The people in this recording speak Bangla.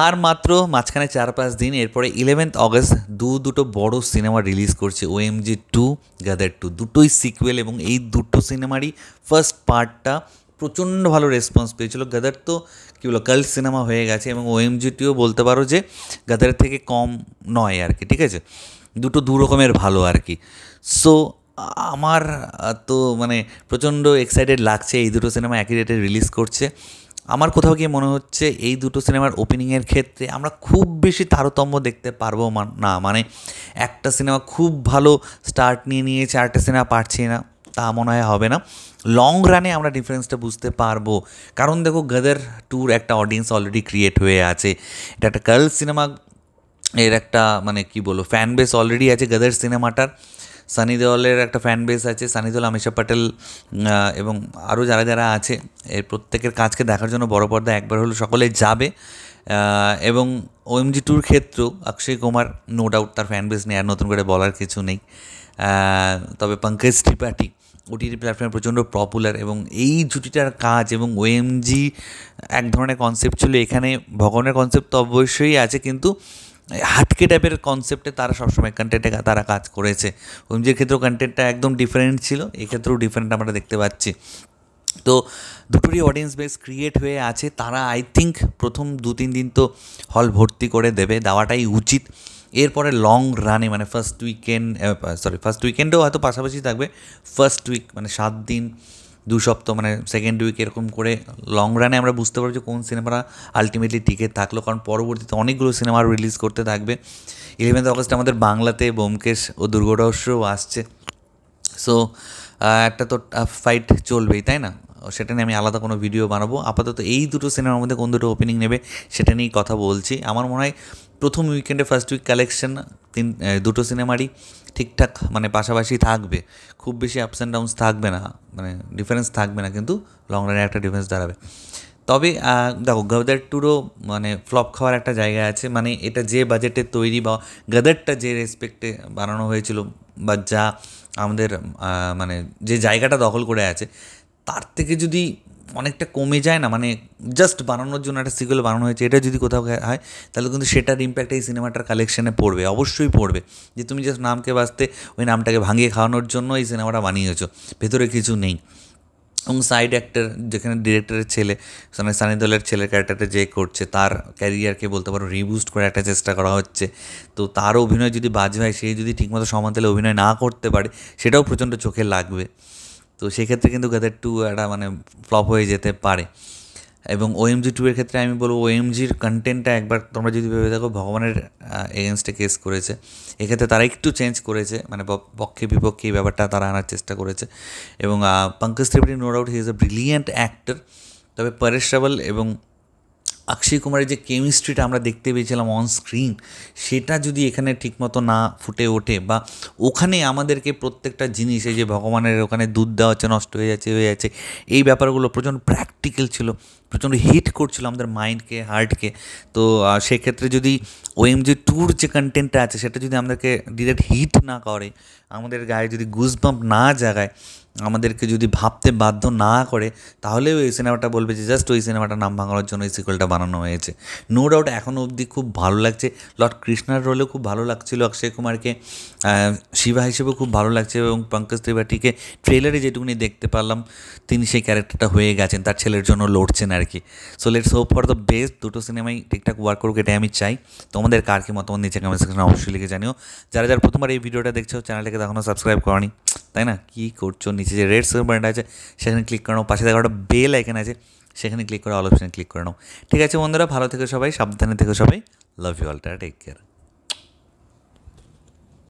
আর মাত্র মাঝখানে চার পাঁচ দিন এরপরে ইলেভেন্থ অগস্ট দু দুটো বড় সিনেমা রিলিজ করছে ওএমজি টু গাদার টু দুটোই সিকুয়েল এবং এই দুটো সিনেমারই ফার্স্ট পার্টটা প্রচণ্ড ভালো রেসপন্স পেয়েছিল। গাদার তো কী বলো কাল্ট সিনেমা হয়ে গেছে এবং ওএমজিটিও বলতে পারো যে গাদারের থেকে কম নয় আর কি, ঠিক আছে? দুটো দু রকমের ভালো আর কি। সো আমার তো মানে প্রচণ্ড এক্সাইটেড লাগছে। এই দুটো সিনেমা একই ডেটে রিলিজ করছে। আমার কোথাও গিয়ে মনে হচ্ছে এই দুটো সিনেমার ওপেনিংয়ের ক্ষেত্রে আমরা খুব বেশি তারতম্য দেখতে পারব না মানে একটা সিনেমা খুব ভালো স্টার্ট নিয়ে নিয়েছে, আরেকটা সিনেমা পারছি না, তা মনে হয় হবে না। লং রানে আমরা ডিফারেন্সটা বুঝতে পারব। কারণ দেখো গদার ট্যুর একটা অডিয়েন্স অলরেডি ক্রিয়েট হয়ে আছে। এটা একটা কার্ল সিনেমা এর একটা মানে কি বলব ফ্যান বেস অলরেডি আছে গদার সিনেমাটার সানি দেওয়ালের একটা ফ্যান বেস আছে। সানি দেওয়াল আমিষা প্যাটেল এবং আরও যারা যারা আছে, এর প্রত্যেকের কাজকে দেখার জন্য বড় পর্দা একবার হলো সকলে যাবে। এবং ওএমজি টুর ক্ষেত্রেও অক্ষয় কুমার নো ডাউট তার ফ্যান বেস নিয়ে আর নতুন করে বলার কিছু নেই। তবে পঙ্কজ ত্রিপাঠী ওটিটি প্ল্যাটফর্মে প্রচণ্ড পপুলার এবং এই জুটিটার কাজ এবং ওএমজি এক ধরনের কনসেপ্ট ছিল। এখানে ভগবানের কনসেপ্ট তো অবশ্যই আছে, কিন্তু হাটকে টাইপের কনসেপ্টে তারা সবসময় কন্টেন্টে তারা কাজ করেছে। ওএমজির ক্ষেত্রেও কন্টেন্টটা একদম ডিফারেন্ট ছিল, এক্ষেত্রেও ডিফারেন্ট আমরা দেখতে পাচ্ছি। তো দুটোরই অডিয়েন্স বেস ক্রিয়েট হয়ে আছে, তারা আই থিঙ্ক প্রথম দু তিন দিন তো হল ভর্তি করে দেবে, দেওয়াটাই উচিত। এরপরে লং রানে মানে ফার্স্ট উইকেন্ড সরি ফার্স্ট উইকেন্ডেও হয়তো পাশাপাশি থাকবে ফার্স্ট উইক মানে সাত দিন দু সপ্তাহ মানে সেকেন্ড উইক এরকম করে লং রানে আমরা বুঝতে পারব যে কোন সিনেমাটা আলটিমেটলি টিকে থাকল। কারণ পরবর্তীতে অনেকগুলো সিনেমা রিলিজ করতে থাকবে। ইলেভেন্থ অগস্ট আমাদের বাংলাতে ব্যোমকেশ ও দুর্গরহস্যও আসছে। সো একটা তো ফাইট চলবেই, তাই না? সেটা নিয়ে আমি আলাদা কোনো ভিডিও বানাবো। আপাতত এই দুটো সিনেমার মধ্যে কোন দুটো ওপেনিং নেবে সেটা নিয়েই কথা বলছি। আমার মনে হয় প্রথম উইকেন্ডে ফার্স্ট উইক কালেকশন তিন দুটো সিনেমারই ঠিকঠাক মানে পাশাপাশি থাকবে। খুব বেশি আপস অ্যান্ড ডাউনস থাকবে না মানে ডিফারেন্স থাকবে না, কিন্তু লং রানে একটা ডিফারেন্স দাঁড়াবে। তবে দেখো গাদার টুরও মানে ফ্লপ খাওয়ার একটা জায়গা আছে। মানে এটা যে বাজেটে তৈরি বা গাদারটা যে রেসপেক্টে বানানো হয়েছিল বা যা আমাদের মানে যে জায়গাটা দখল করে আছে তার থেকে যদি অনেকটা কমে যায় না মানে জাস্ট বানানোর জন্য একটা সিকুয়েল বানানো হয়েছে, এটা যদি কোথাও হয়, তাহলে কিন্তু সেটার ইম্প্যাক্ট এই সিনেমাটার কালেকশানে পড়বে, অবশ্যই পড়বে। যে তুমি জাস্ট নামকে বাঁচতে ওই নামটাকে ভাঙিয়ে খাওয়ানোর জন্য এই সিনেমাটা বানিয়েছো, ভেতরে কিছু নেই। এবং সাইড অ্যাক্টার যেখানে ডিরেক্টরের ছেলে মানে সানি দলের ছেলের ক্যারেক্টারটা যে করছে, তার ক্যারিয়ারকে বলতে পারো রিবুস্ট করে একটা চেষ্টা করা হচ্ছে। তো তার অভিনয় যদি বাজে হয়, সে যদি ঠিকমতো সমান্তলে অভিনয় না করতে পারে, সেটাও প্রচণ্ড চোখে লাগবে। তো সেক্ষেত্রে কিন্তু গাদার টু একটা মানে ফ্লপ হয়ে যেতে পারে। এবং ওএমজি টু এর ক্ষেত্রে আমি বলব ওএমজির কন্টেন্টটা একবার তোমরা যদি ভেবে দেখো, ভগবানের এগেনস্টে কেস করেছে। এক্ষেত্রে তারা একটু চেঞ্জ করেছে মানে পক্ষে বিপক্ষে এই ব্যাপারটা তারা আনার চেষ্টা করেছে। এবং Pankaj Tripathi no doubt he is a brilliant actor তবে পরেশ রাবল এবং অক্ষয় কুমারের যে কেমিস্ট্রিটা আমরা দেখতে পেয়েছিলাম অন স্ক্রিন সেটা যদি এখানে ঠিকমতো না ফুটে ওঠে বা ওখানে আমাদেরকে প্রত্যেকটা জিনিস, এই যে ভগবানের ওখানে দুধ দেওয়া হচ্ছে, নষ্ট হয়ে যাচ্ছে হয়ে যাচ্ছে, এই ব্যাপারগুলো প্রচণ্ড প্র্যাকটিক্যাল ছিল, প্রচণ্ড হিট করছিল আমাদের মাইন্ডকে হার্টকে তো সেক্ষেত্রে যদি ওএমজি ট্যুর যে কন্টেন্টটা আছে, সেটা যদি আমাদেরকে ডিরেক্ট হিট না করে, আমাদের গায়ে যদি গুজবাম্প না জাগায়, আমাদেরকে যদি ভাবতে বাধ্য না করে, তাহলেও এই সিনেমাটা বলবে যে জাস্ট ওই সিনেমাটা নাম ভাঙানোর জন্য এই সিকুয়েলটা বানানো হয়েছে। নো ডাউট এখনও অবধি খুব ভালো লাগছে। লর্ড কৃষ্ণার রোলেও খুব ভালো লাগছিল, অক্ষয় কুমারকে শিবা হিসেবেও খুব ভালো লাগছে এবং পঙ্কজ ত্রিপাঠীকে ট্রেলারে যেটুকুনি দেখতে পারলাম, তিনি সেই ক্যারেক্টারটা হয়ে গেছেন। তার ছেলের জন্য লড়ছেন আর কি। So let's hope for the best দুটো সিনেমাই ঠিকঠাক ওয়ার্ক করুক, এটাই আমি চাই। তোমাদের কার কি মতামত নিচে কমেন্ট সেকশনে অবশ্যই লিখে জানিও। যারা যারা প্রথমবার এই ভিডিওটা দেখছ চ্যানেলটাকে এখনও সাবস্ক্রাইব করনি, তাই না? কী করছ? নিচে যে রেড সার্ভ বাটনটা আছে, সেখানে ক্লিক করানো পাশে দেখা একটা বেল আইকন আছে, সেখানে ক্লিক করে অল অপশানে ক্লিক করে নাও। ঠিক আছে বন্ধুরা, ভালো থেকো সবাই, সাবধানে থেকো সবাই। Love you all take care